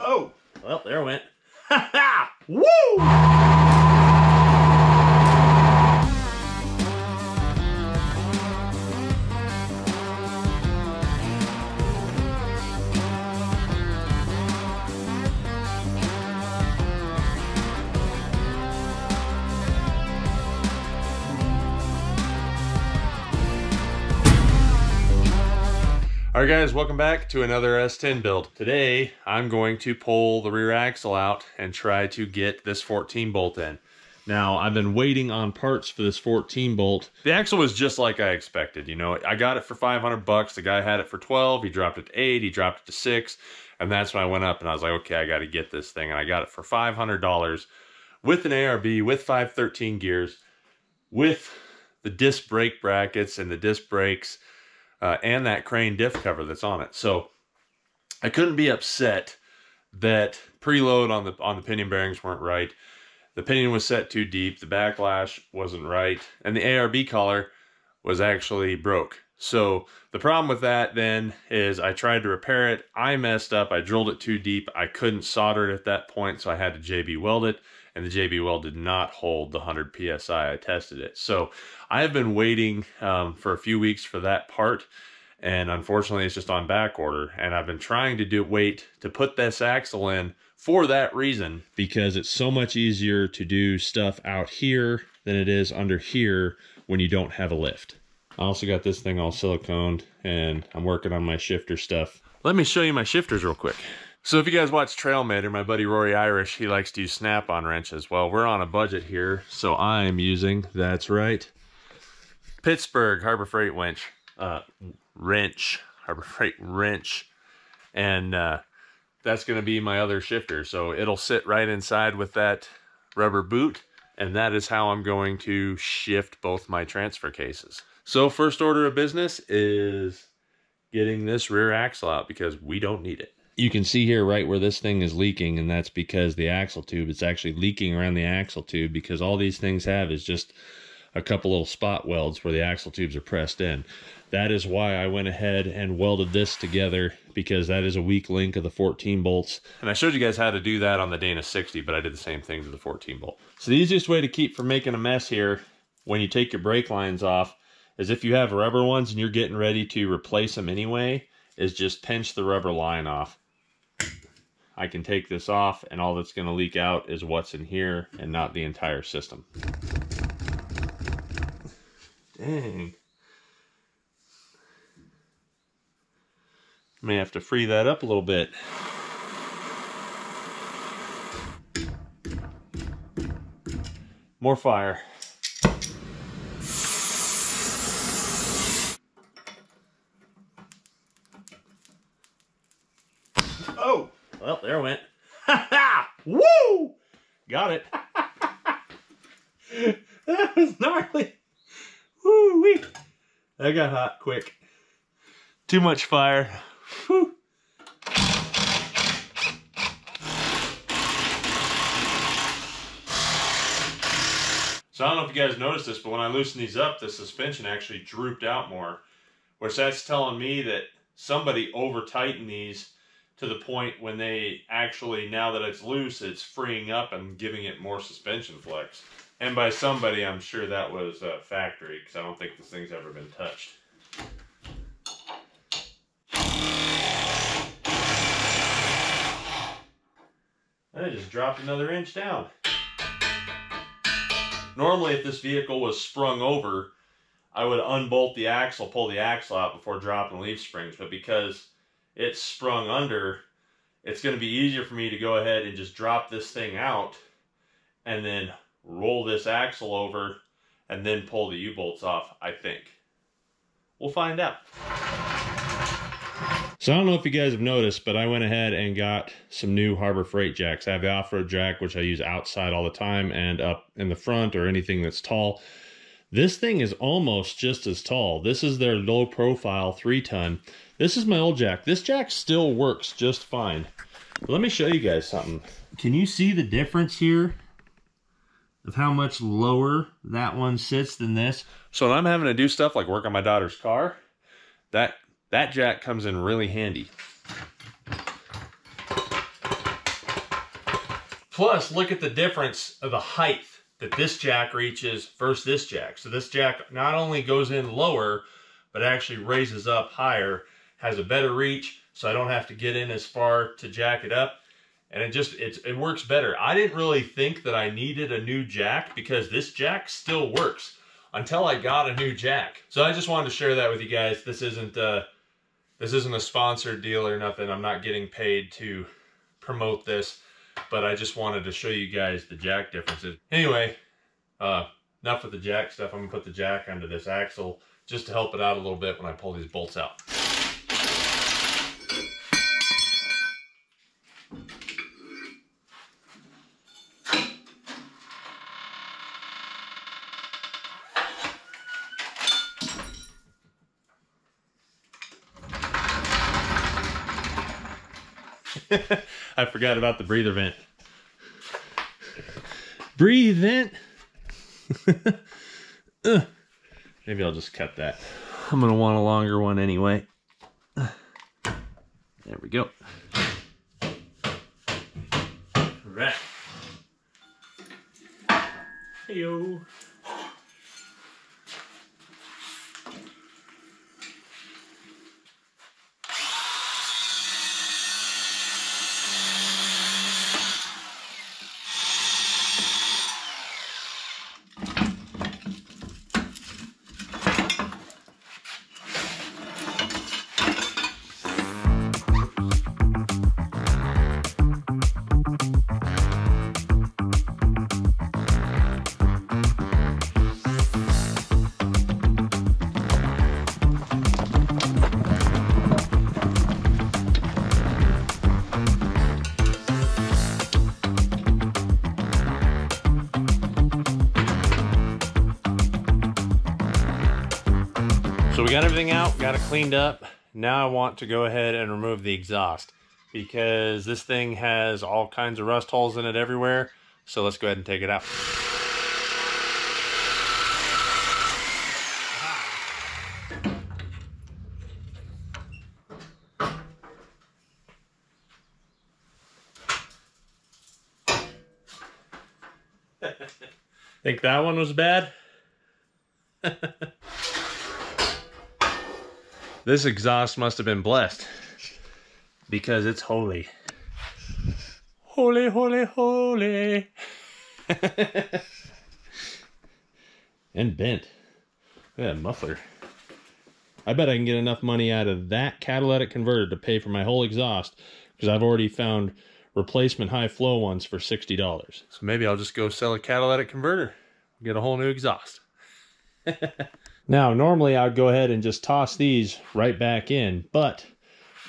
Oh, well, there it went. Ha ha! Woo! Guys, welcome back to another S10 build. Today, I'm going to pull the rear axle out and try to get this 14 bolt in. Now, I've been waiting on parts for this 14 bolt. The axle was just like I expected, you know. I got it for 500 bucks. The guy had it for 12. He dropped it to 8. He dropped it to 6. And that's when I went up and I was like, okay, I got to get this thing. And I got it for $500 with an ARB, with 513 gears, with the disc brake brackets and the disc brakes uh, and that crane diff cover that's on it. So I couldn't be upset that preload on the on the pinion bearings weren't right. The pinion was set too deep, the backlash wasn't right, and the ARB collar was actually broke. So the problem with that then is I tried to repair it. I messed up. I drilled it too deep. I couldn't solder it at that point, so I had to JB weld it, and the JB weld did not hold the 100 psi. I tested it. So I have been waiting um, for a few weeks for that part, and unfortunately, it's just on back order. And I've been trying to do wait to put this axle in for that reason because it's so much easier to do stuff out here than it is under here when you don't have a lift. I also got this thing all siliconed and I'm working on my shifter stuff. Let me show you my shifters real quick. So if you guys watch Trailmater, my buddy Rory Irish, he likes to use snap-on wrenches. Well, we're on a budget here, so I'm using, that's right, Pittsburgh Harbor Freight winch, uh, wrench, Harbor Freight wrench. And uh, that's going to be my other shifter. So it'll sit right inside with that rubber boot. And that is how I'm going to shift both my transfer cases. So first order of business is getting this rear axle out because we don't need it. You can see here right where this thing is leaking and that's because the axle tube is actually leaking around the axle tube because all these things have is just a couple little spot welds where the axle tubes are pressed in. That is why I went ahead and welded this together because that is a weak link of the 14 bolts. And I showed you guys how to do that on the Dana 60, but I did the same thing to the 14 bolt. So the easiest way to keep from making a mess here when you take your brake lines off is if you have rubber ones and you're getting ready to replace them anyway, is just pinch the rubber line off. I can take this off and all that's going to leak out is what's in here and not the entire system. Dang. May have to free that up a little bit. More fire. Oh, well, there it went. Ha ha! Woo! Got it. that was gnarly. Woo wee. That got hot quick. Too much fire. Whew. So I don't know if you guys noticed this, but when I loosened these up, the suspension actually drooped out more, which that's telling me that somebody over tightened these to the point when they actually, now that it's loose, it's freeing up and giving it more suspension flex. And by somebody, I'm sure that was uh, factory, because I don't think this thing's ever been touched. And I just dropped another inch down. Normally, if this vehicle was sprung over, I would unbolt the axle, pull the axle out before dropping leaf springs. But because it's sprung under, it's going to be easier for me to go ahead and just drop this thing out and then roll this axle over and then pull the U-bolts off, I think. We'll find out. So I don't know if you guys have noticed, but I went ahead and got some new Harbor Freight jacks. I have the off-road jack, which I use outside all the time and up in the front or anything that's tall. This thing is almost just as tall. This is their low profile three ton. This is my old jack. This jack still works just fine. But let me show you guys something. Can you see the difference here? Of how much lower that one sits than this. So when I'm having to do stuff like work on my daughter's car, that that jack comes in really handy. Plus, look at the difference of the height that this jack reaches versus this jack. So this jack not only goes in lower, but actually raises up higher, has a better reach, so I don't have to get in as far to jack it up. And it just, it works better. I didn't really think that I needed a new jack because this jack still works until I got a new jack. So I just wanted to share that with you guys. This isn't, uh, this isn't a sponsored deal or nothing. I'm not getting paid to promote this but I just wanted to show you guys the jack differences. Anyway, uh, enough with the jack stuff. I'm gonna put the jack under this axle just to help it out a little bit when I pull these bolts out. I forgot about the breather vent. Breathe vent. Uh, maybe I'll just cut that. I'm going to want a longer one anyway. Uh, there we go. All right. Hey-yo. So we got everything out, got it cleaned up. Now I want to go ahead and remove the exhaust because this thing has all kinds of rust holes in it everywhere. So let's go ahead and take it out. Think that one was bad? This exhaust must have been blessed because it's holy. Holy, holy, holy. and bent. Look at that muffler. I bet I can get enough money out of that catalytic converter to pay for my whole exhaust because I've already found replacement high flow ones for $60. So maybe I'll just go sell a catalytic converter, get a whole new exhaust. Now, normally I'd go ahead and just toss these right back in, but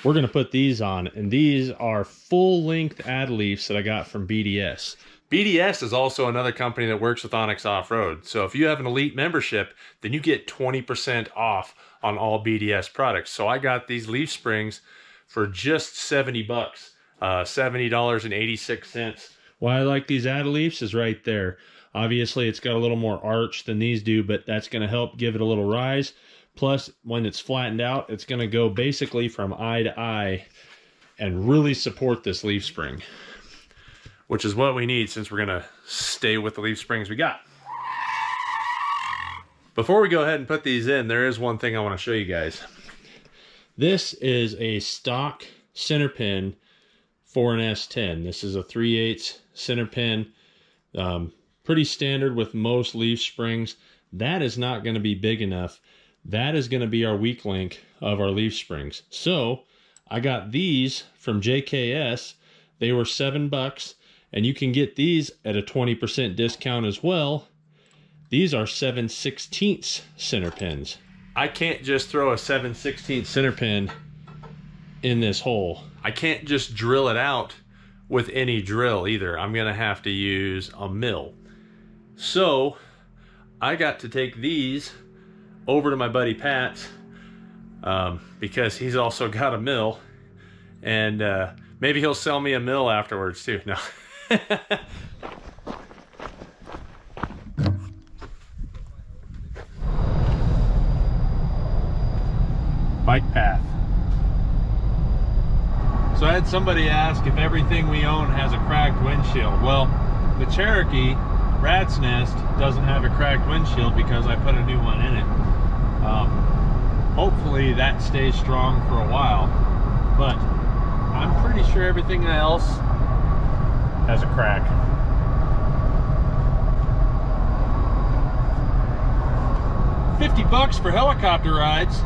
we're going to put these on, and these are full-length add leafs that I got from BDS. BDS is also another company that works with onX Off-Road. So if you have an elite membership, then you get 20% off on all BDS products. So I got these leaf springs for just 70 bucks, uh, $70.86. Why I like these add leafs is right there. Obviously, it's got a little more arch than these do, but that's going to help give it a little rise. Plus, when it's flattened out, it's going to go basically from eye to eye and really support this leaf spring, which is what we need since we're going to stay with the leaf springs we got. Before we go ahead and put these in, there is one thing I want to show you guys. This is a stock center pin for an S10. This is a 3 8 center pin. Um, pretty standard with most leaf springs. That is not going to be big enough. That is going to be our weak link of our leaf springs. So I got these from JKS. They were seven bucks and you can get these at a 20% discount as well. These are 7 16ths center pins. I can't just throw a 7 16th center pin in this hole. I can't just drill it out with any drill either. I'm gonna have to use a mill. So I got to take these over to my buddy Pat's um, because he's also got a mill and uh, maybe he'll sell me a mill afterwards too. No. Bike path. So I had somebody ask if everything we own has a cracked windshield. Well, the Cherokee Rat's Nest doesn't have a cracked windshield because I put a new one in it. Um, hopefully that stays strong for a while, but I'm pretty sure everything else has a crack. Fifty bucks for helicopter rides.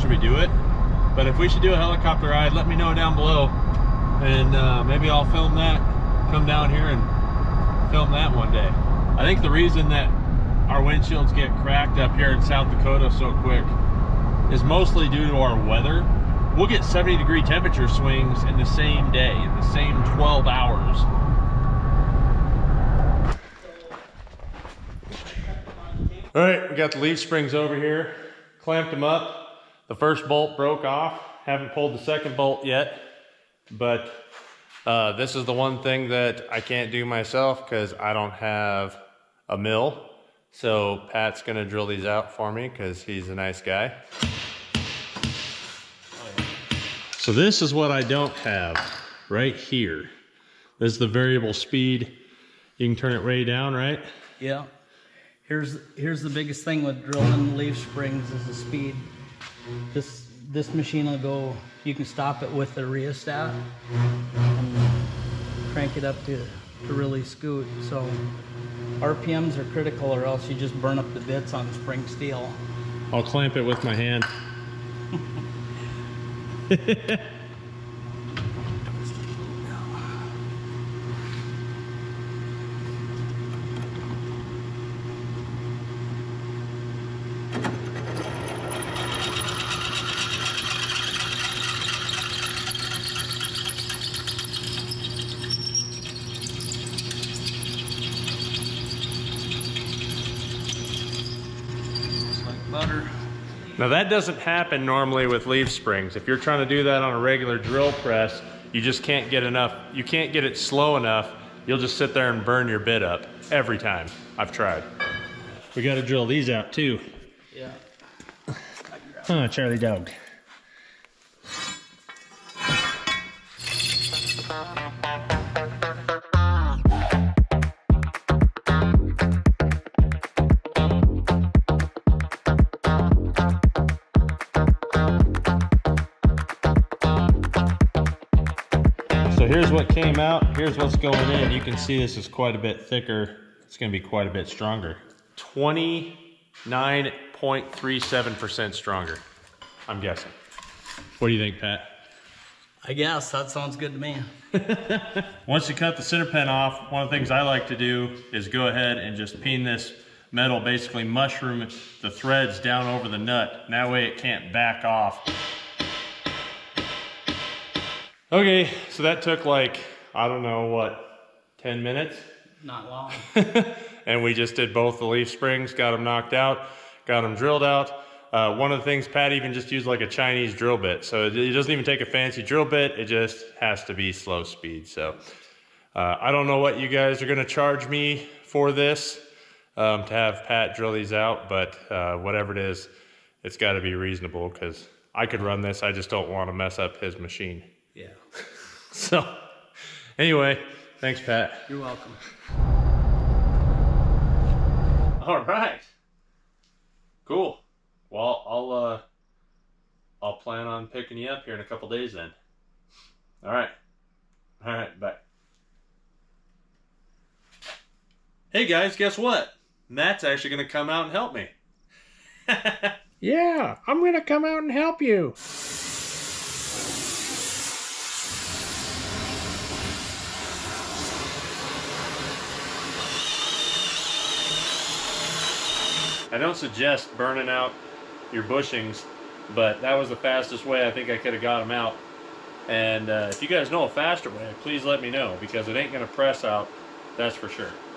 Should we do it? But if we should do a helicopter ride, let me know down below. And uh, maybe I'll film that, come down here and film that one day. I think the reason that our windshields get cracked up here in South Dakota so quick is mostly due to our weather. We'll get 70 degree temperature swings in the same day, in the same 12 hours. All right, we got the leaf springs over here, clamped them up. The first bolt broke off. Haven't pulled the second bolt yet, but uh, this is the one thing that I can't do myself because I don't have a mill. So Pat's gonna drill these out for me because he's a nice guy. So this is what I don't have right here. This is the variable speed. You can turn it way down, right? Yeah. Here's here's the biggest thing with drilling leaf springs is the speed. This this machine will go. You can stop it with the rheostat and crank it up to to really scoot. So RPMs are critical, or else you just burn up the bits on spring steel. I'll clamp it with my hand. like butter. Now that doesn't happen normally with leaf springs. If you're trying to do that on a regular drill press, you just can't get enough, you can't get it slow enough. You'll just sit there and burn your bit up every time. I've tried. We got to drill these out too. Yeah. Huh, Charlie dog. What came out. Here's what's going in. You can see this is quite a bit thicker. It's going to be quite a bit stronger. 29.37% stronger, I'm guessing. What do you think, Pat? I guess that sounds good to me. Once you cut the center pin off, one of the things I like to do is go ahead and just peen this metal, basically mushroom the threads down over the nut. And that way it can't back off. Okay, so that took like, I don't know what, 10 minutes? Not long. and we just did both the leaf springs, got them knocked out, got them drilled out. Uh, one of the things, Pat even just used like a Chinese drill bit. So it, it doesn't even take a fancy drill bit. It just has to be slow speed. So uh, I don't know what you guys are going to charge me for this um, to have Pat drill these out, but uh, whatever it is, it's got to be reasonable because I could run this. I just don't want to mess up his machine. Yeah. So anyway, thanks, Pat. You're welcome. All right. Cool. Well, I'll uh I'll plan on picking you up here in a couple days then. All right. All right, bye. Hey guys, guess what? Matt's actually going to come out and help me. Yeah, I'm gonna come out and help you. I don't suggest burning out your bushings, but that was the fastest way I think I could have got them out. And uh, if you guys know a faster way, please let me know because it ain't going to press out, that's for sure.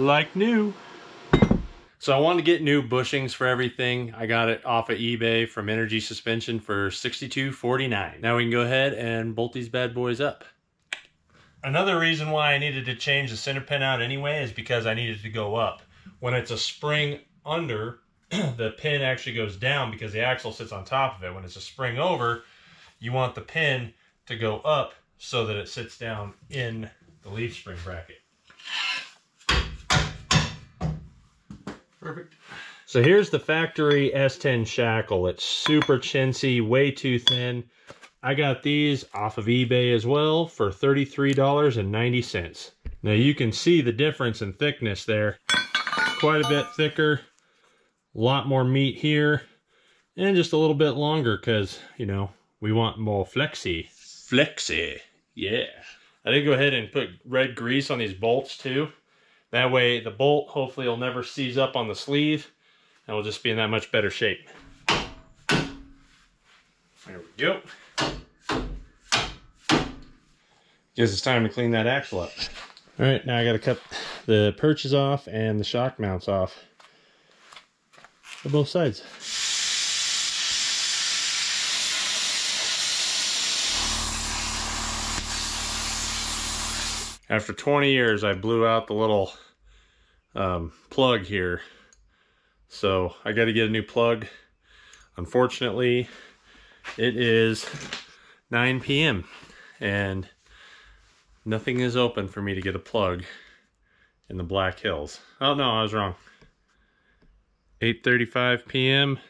Like new. So I wanted to get new bushings for everything. I got it off of eBay from Energy Suspension for $62.49. Now we can go ahead and bolt these bad boys up. Another reason why I needed to change the center pin out anyway is because I needed to go up. When it's a spring under, the pin actually goes down because the axle sits on top of it. When it's a spring over, you want the pin to go up so that it sits down in the leaf spring bracket. Perfect. So here's the factory S10 shackle. It's super chintzy, way too thin. I got these off of eBay as well for $33.90. Now you can see the difference in thickness there. Quite a bit thicker, a lot more meat here, and just a little bit longer because, you know, we want more flexy. Flexy, yeah. I did go ahead and put red grease on these bolts too. That way the bolt hopefully will never seize up on the sleeve and we'll just be in that much better shape. There we go. Guess it's time to clean that axle up. All right, now I gotta cut the perches off and the shock mounts off on both sides. After 20 years, I blew out the little um, plug here. So I got to get a new plug. Unfortunately, it is 9 p.m. and nothing is open for me to get a plug in the Black Hills. Oh no, I was wrong. 8.35 p.m.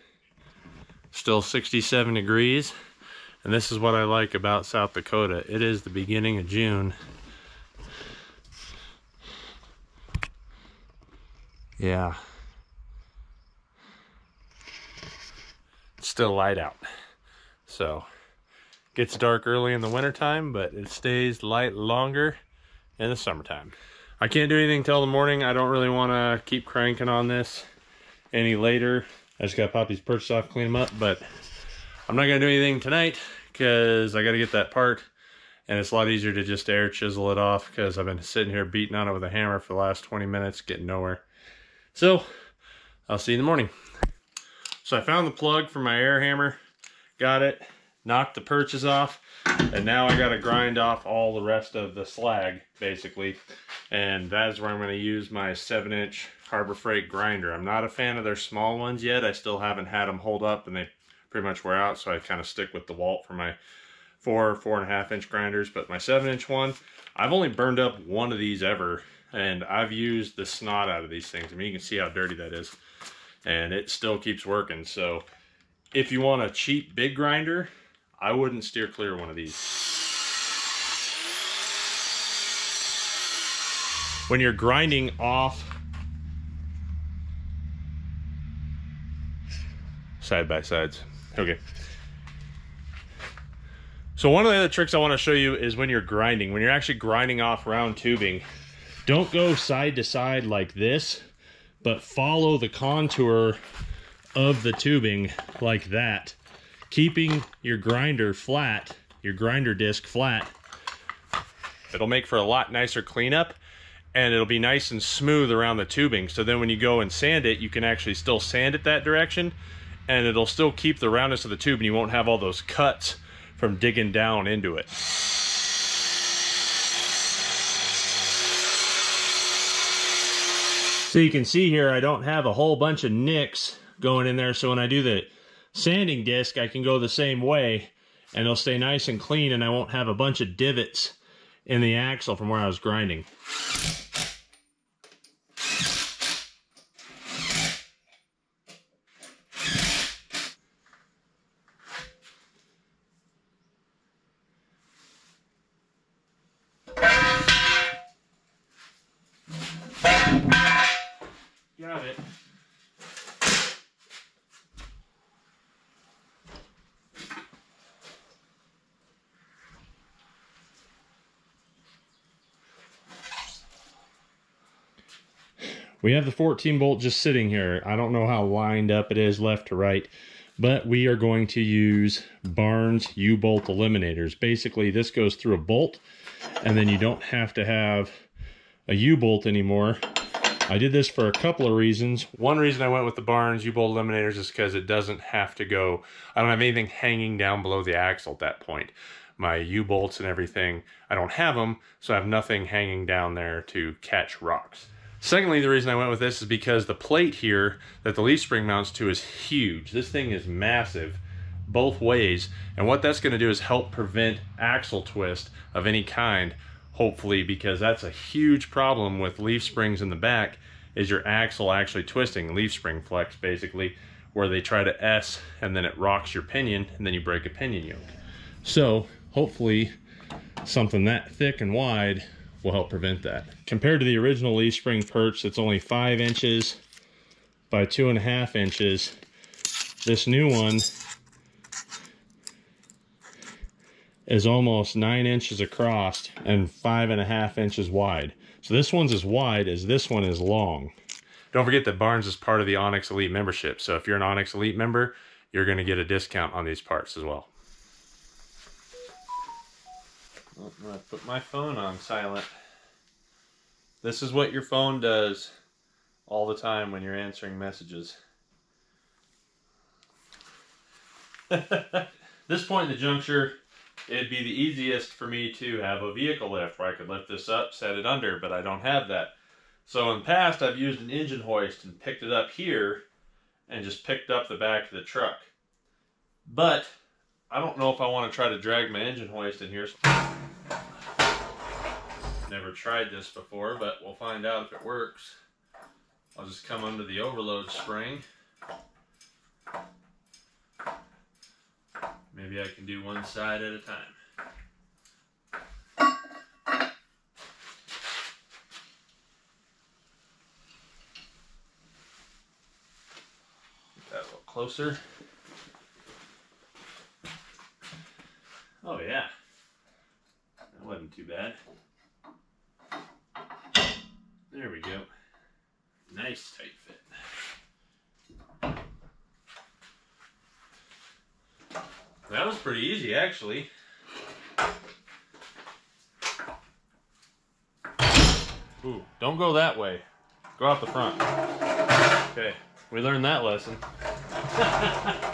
Still 67 degrees. And this is what I like about South Dakota. It is the beginning of June Yeah. It's still light out. So, gets dark early in the wintertime, but it stays light longer in the summertime. I can't do anything till the morning. I don't really want to keep cranking on this any later. I just got to pop these perches off, clean them up, but I'm not going to do anything tonight because I got to get that part and it's a lot easier to just air chisel it off because I've been sitting here beating on it with a hammer for the last 20 minutes, getting nowhere. So I'll see you in the morning. So I found the plug for my air hammer, got it, knocked the perches off, and now I got to grind off all the rest of the slag, basically. And that is where I'm to use my 7-inch Harbor Freight grinder. I'm not a fan of their small ones yet. I still haven't had them hold up, and they pretty much wear out, so I kind of stick with DeWalt for my four, four and a half inch grinders. But my 7-inch one, I've only burned up one of these ever, and I've used the snot out of these things. I mean, you can see how dirty that is. And it still keeps working. So if you want a cheap big grinder, I wouldn't steer clear one of these. When you're grinding off side by sides. Okay. So one of the other tricks I want to show you is when you're grinding, when you're actually grinding off round tubing, don't go side to side like this, but follow the contour of the tubing like that, keeping your grinder flat, your grinder disc flat. It'll make for a lot nicer cleanup and it'll be nice and smooth around the tubing. So then when you go and sand it, you can actually still sand it that direction and it'll still keep the roundness of the tube and you won't have all those cuts from digging down into it. So you can see here, I don't have a whole bunch of nicks going in there. So when I do the sanding disc, I can go the same way and it'll stay nice and clean and I won't have a bunch of divots in the axle from where I was grinding. We have the 14 bolt just sitting here. I don't know how lined up it is left to right, but we are going to use Barnes U-bolt eliminators. Basically, this goes through a bolt, and then you don't have to have a U-bolt anymore I did this for a couple of reasons. One reason I went with the Barnes U-bolt eliminators is because it doesn't have to go, I don't have anything hanging down below the axle at that point. My U-bolts and everything, I don't have them, so I have nothing hanging down there to catch rocks. Secondly, the reason I went with this is because the plate here that the leaf spring mounts to is huge. This thing is massive both ways. And what that's going to do is help prevent axle twist of any kind, hopefully, because that's a huge problem with leaf springs in the back is your axle actually twisting, leaf spring flex basically, where they try to S and then it rocks your pinion and then you break a pinion yoke. So hopefully something that thick and wide will help prevent that. Compared to the original leaf spring perch that's only five inches by two and a half inches, this new one is almost nine inches across and five and a half inches wide. So this one's as wide as this one is long. Don't forget that Barnes is part of the onX Elite membership. So if you're an onX Elite member, you're going to get a discount on these parts as well. Going to put my phone on silent. This is what your phone does all the time when you're answering messages. this point in the juncture, it'd be the easiest for me to have a vehicle lift where I could lift this up, set it under, but I don't have that. So in the past, I've used an engine hoist and picked it up here and just picked up the back of the truck. But I don't know if I want to try to drag my engine hoist in here. Never tried this before, but we'll find out if it works. I'll just come under the overload spring. Maybe I can do one side at a time. Get that a little closer. Oh yeah, that wasn't too bad. There we go. Nice tight fit. That was pretty easy, actually. Ooh, don't go that way. Go out the front. Okay, we learned that lesson.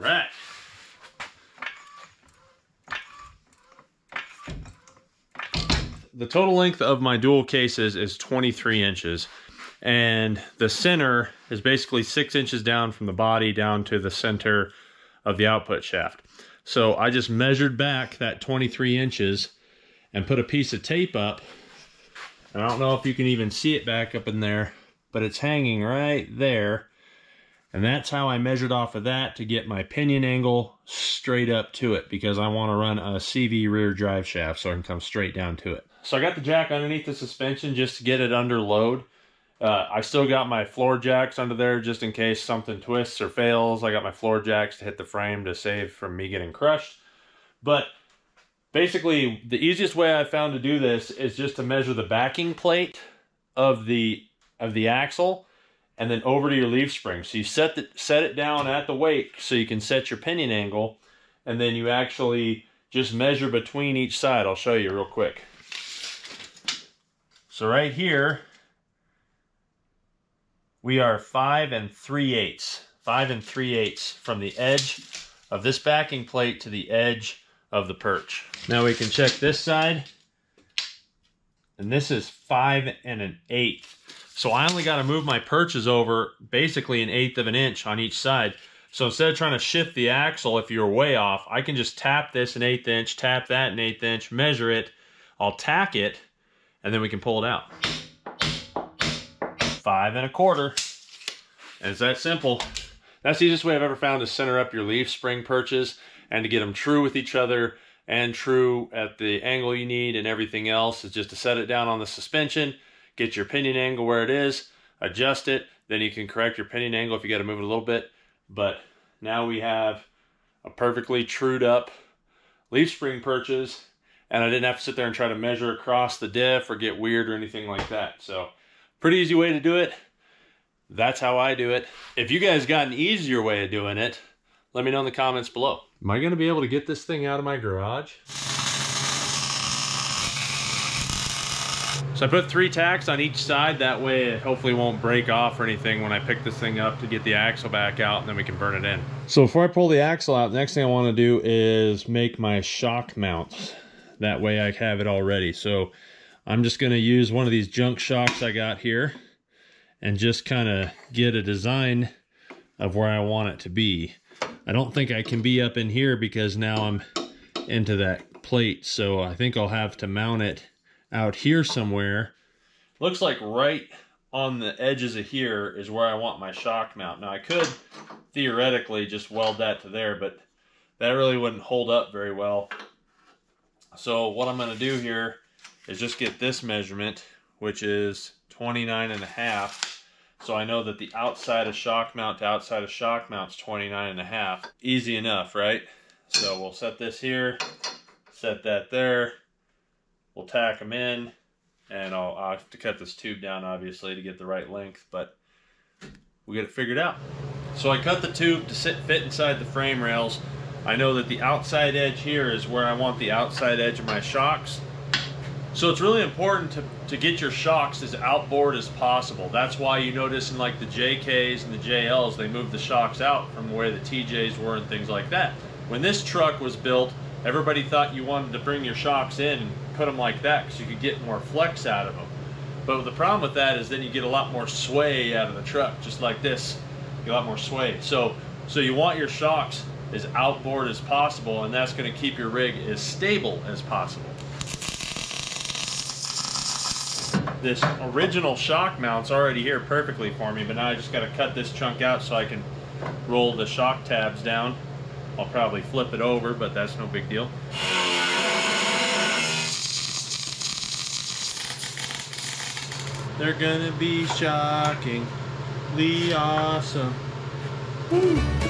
right. The total length of my dual cases is 23 inches. And the center is basically six inches down from the body down to the center of the output shaft. So I just measured back that 23 inches and put a piece of tape up. And I don't know if you can even see it back up in there, but it's hanging right there and that's how I measured off of that to get my pinion angle straight up to it because I want to run a CV rear drive shaft so I can come straight down to it. So I got the jack underneath the suspension just to get it under load. Uh, I still got my floor jacks under there just in case something twists or fails. I got my floor jacks to hit the frame to save from me getting crushed. But basically, the easiest way I found to do this is just to measure the backing plate of the of the axle and then over to your leaf spring. So you set, the, set it down at the weight so you can set your pinion angle, and then you actually just measure between each side. I'll show you real quick. So right here, we are 5 and 3 eighths. 5 and 3 eighths from the edge of this backing plate to the edge of the perch. Now we can check this side, and this is 5 and an eighth. So I only got to move my perches over basically an eighth of an inch on each side. So instead of trying to shift the axle if you're way off, I can just tap this an eighth inch, tap that an eighth inch, measure it, I'll tack it, and then we can pull it out. Five and a quarter. And it's that simple. That's the easiest way I've ever found to center up your leaf spring perches and to get them true with each other and true at the angle you need and everything else is just to set it down on the suspension get your pinion angle where it is, adjust it, then you can correct your pinion angle if you got to move it a little bit. But now we have a perfectly trued up leaf spring perches and I didn't have to sit there and try to measure across the diff or get weird or anything like that. So pretty easy way to do it. That's how I do it. If you guys got an easier way of doing it, let me know in the comments below. Am I going to be able to get this thing out of my garage? So I put three tacks on each side. That way it hopefully won't break off or anything when I pick this thing up to get the axle back out and then we can burn it in. So before I pull the axle out, the next thing I want to do is make my shock mounts. That way I have it all ready. So I'm just going to use one of these junk shocks I got here and just kind of get a design of where I want it to be. I don't think I can be up in here because now I'm into that plate. So I think I'll have to mount it out here somewhere. Looks like right on the edges of here is where I want my shock mount. Now I could theoretically just weld that to there, but that really wouldn't hold up very well. So what I'm gonna do here is just get this measurement, which is 29 and a half. So I know that the outside of shock mount to outside of shock mount is 29 and a half. Easy enough, right? So we'll set this here, set that there, we'll tack them in and I'll, I'll, have to cut this tube down obviously to get the right length but we get it figured out. So I cut the tube to sit fit inside the frame rails. I know that the outside edge here is where I want the outside edge of my shocks. So it's really important to, to get your shocks as outboard as possible. That's why you notice in like the JKs and the JLs they move the shocks out from where the TJs were and things like that. When this truck was built everybody thought you wanted to bring your shocks in put them like that because you could get more flex out of them. But the problem with that is then you get a lot more sway out of the truck, just like this. A lot more sway. So, so you want your shocks as outboard as possible, and that's going to keep your rig as stable as possible. This original shock mount's already here perfectly for me, but now I just got to cut this chunk out so I can roll the shock tabs down. I'll probably flip it over, but that's no big deal. They're gonna be shockingly awesome. Woo.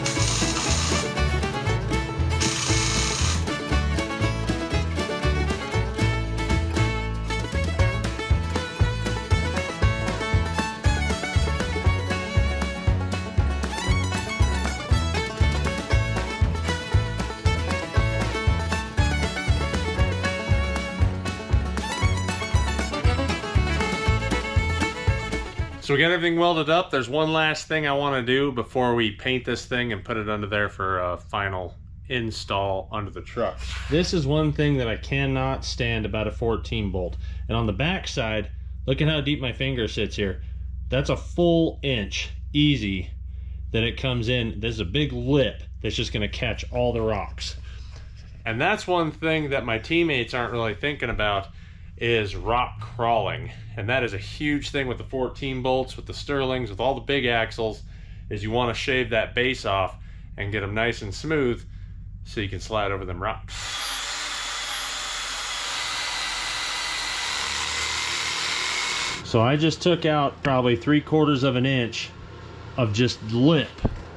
So we got everything welded up. There's one last thing I want to do before we paint this thing and put it under there for a final install under the truck. This is one thing that I cannot stand about a 14 bolt. And on the back side, look at how deep my finger sits here. That's a full inch, easy, that it comes in. There's a big lip that's just gonna catch all the rocks. And that's one thing that my teammates aren't really thinking about is rock crawling. And that is a huge thing with the 14 bolts, with the Sterlings, with all the big axles, is you want to shave that base off and get them nice and smooth so you can slide over them rocks. So I just took out probably three quarters of an inch of just lip.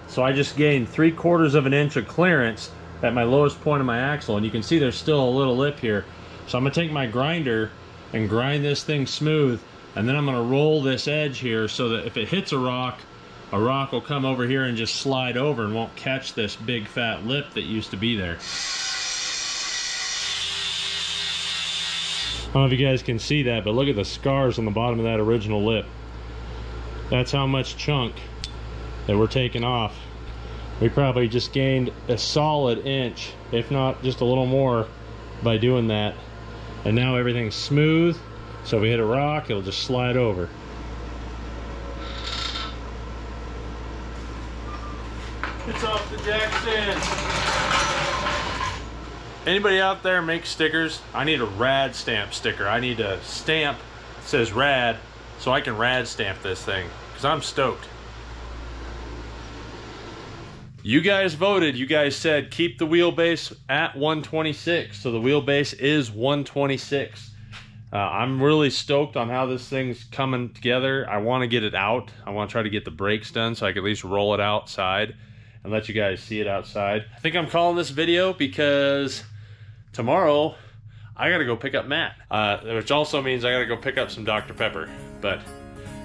So I just gained three quarters of an inch of clearance at my lowest point of my axle. And you can see there's still a little lip here. So I'm gonna take my grinder and grind this thing smooth and then I'm gonna roll this edge here so that if it hits a rock, a rock will come over here and just slide over and won't catch this big fat lip that used to be there. I don't know if you guys can see that, but look at the scars on the bottom of that original lip. That's how much chunk that we're taking off. We probably just gained a solid inch, if not just a little more, by doing that. And now everything's smooth, so if we hit a rock, it'll just slide over. It's off the jack stand. Anybody out there make stickers? I need a rad stamp sticker. I need a stamp that says rad so I can rad stamp this thing because I'm stoked. You guys voted. You guys said keep the wheelbase at 126. So the wheelbase is 126. Uh, I'm really stoked on how this thing's coming together. I want to get it out. I want to try to get the brakes done so I can at least roll it outside and let you guys see it outside. I think I'm calling this video because tomorrow I gotta go pick up Matt, uh, which also means I gotta go pick up some Dr. Pepper. But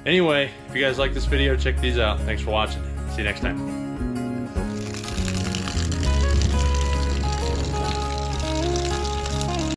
anyway, if you guys like this video, check these out. Thanks for watching. See you next time.